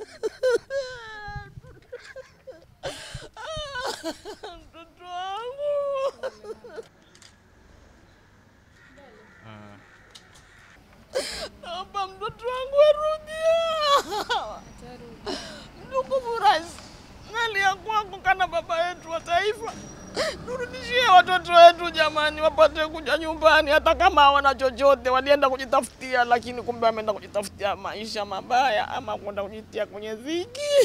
Ah, oh, no. Jamani, wapate kuja nyumbani, hata kama hawana chochote. Walienda kujitafutia, lakini kumbe wameenda kujitafutia maisha mabaya, ama kwenda kujitia kwenye ziki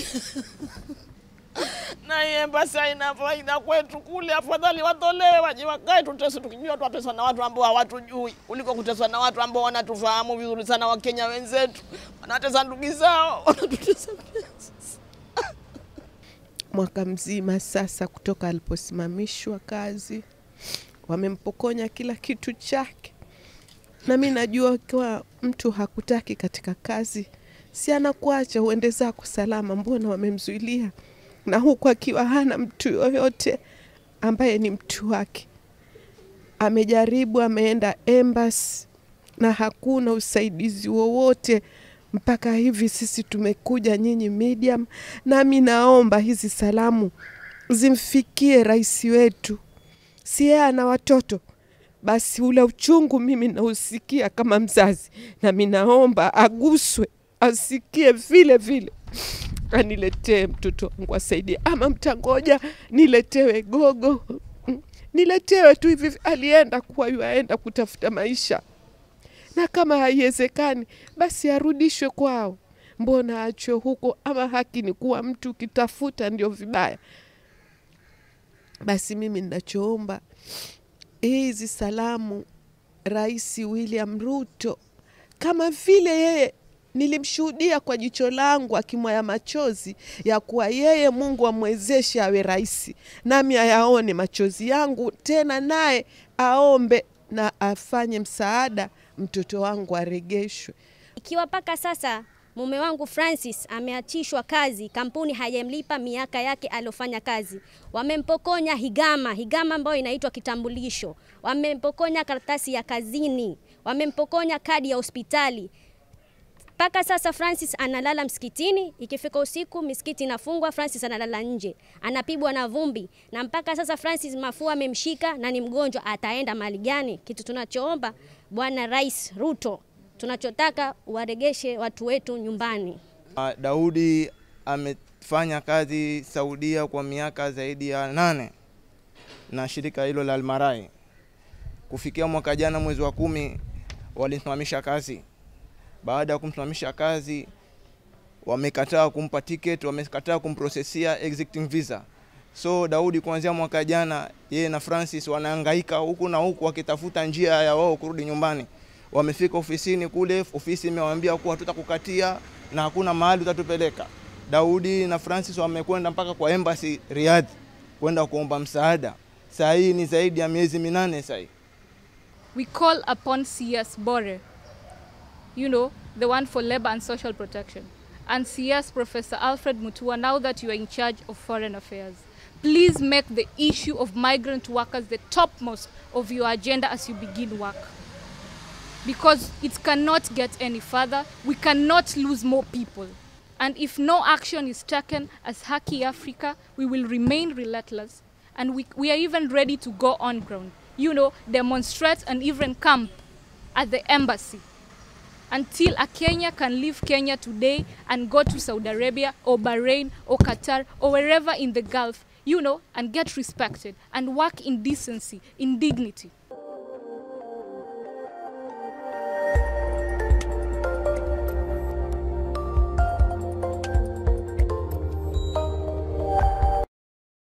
na hiye basi haina faida kwetu kule. Afadhali watolewe waje wakae, tuteswe tukijua twateswa na watu ambao hawatujui kuliko kuteswa na watu ambao wanatufahamu vizuri sana. Wakenya wenzetu wanatesa ndugu zao, wanatutesa mwaka mzima sasa kutoka aliposimamishwa kazi, wamempokonya kila kitu chake. Na mi najua kwa mtu hakutaki katika kazi, si anakuacha uende zako salama. Mbona wamemzuilia na huku akiwa hana mtu yoyote ambaye ni mtu wake? Amejaribu, ameenda embassy na hakuna usaidizi wowote mpaka hivi sisi tumekuja nyinyi medium, nami naomba hizi salamu zimfikie rais wetu, si yeye ana watoto basi ule uchungu mimi nausikia kama mzazi, nami naomba aguswe, asikie vile vile, aniletee mtoto wangu asaidie, ama mtangoja niletewe gogo, niletewe tu hivi. Alienda kuwa yuaenda kutafuta maisha na kama haiwezekani basi arudishwe kwao. Mbona achwe huko? Ama haki ni kuwa mtu ukitafuta ndio vibaya? Basi mimi ninachoomba hizi salamu, Rais William Ruto, kama vile yeye nilimshuhudia kwa jicho langu akimwaya machozi ya kuwa yeye Mungu amwezeshe awe rais, nami ayaone machozi yangu tena, naye aombe na afanye msaada, mtoto wangu aregeshwe. Ikiwa mpaka sasa mume wangu Francis ameachishwa kazi, kampuni haijamlipa miaka yake aliyofanya kazi, wamempokonya higama, higama ambayo inaitwa kitambulisho, wamempokonya karatasi ya kazini, wamempokonya kadi ya hospitali. Mpaka sasa Francis analala msikitini, ikifika usiku misikiti inafungwa, Francis analala nje, anapigwa na vumbi, na mpaka sasa Francis mafua amemshika na ni mgonjwa, ataenda mali gani? Kitu tunachoomba Bwana Rais Ruto, tunachotaka waregeshe watu wetu nyumbani. Ah, Daudi amefanya kazi Saudia kwa miaka zaidi ya nane na shirika hilo la Almarai. Kufikia mwaka jana mwezi wa kumi walimsimamisha kazi. Baada ya kumsimamisha kazi, wamekataa kumpa ticket, wamekataa kumprosesia exiting visa. So Daudi kuanzia mwaka jana, yeye na Francis wanahangaika huku na huku wakitafuta njia ya wao kurudi nyumbani. Wamefika ofisini kule, ofisi imewaambia kuwa tutakukatia na hakuna mahali utatupeleka. Daudi na Francis wamekwenda mpaka kwa embassy Riyadh kwenda kuomba msaada. Saa hii ni zaidi ya miezi minane saa hii. we call upon CS Bore, you know, the one for labor and social protection, and CS Professor Alfred Mutua, now that you are in charge of foreign affairs. Please make the issue of migrant workers the topmost of your agenda as you begin work. Because it cannot get any further. We cannot lose more people. And if no action is taken as Haki Africa, we will remain relentless. And we, we are even ready to go on ground, you know, demonstrate and even camp at the embassy until a Kenya can leave Kenya today and go to Saudi Arabia or Bahrain or Qatar or wherever in the Gulf, you know, and get respected and work in decency, in dignity.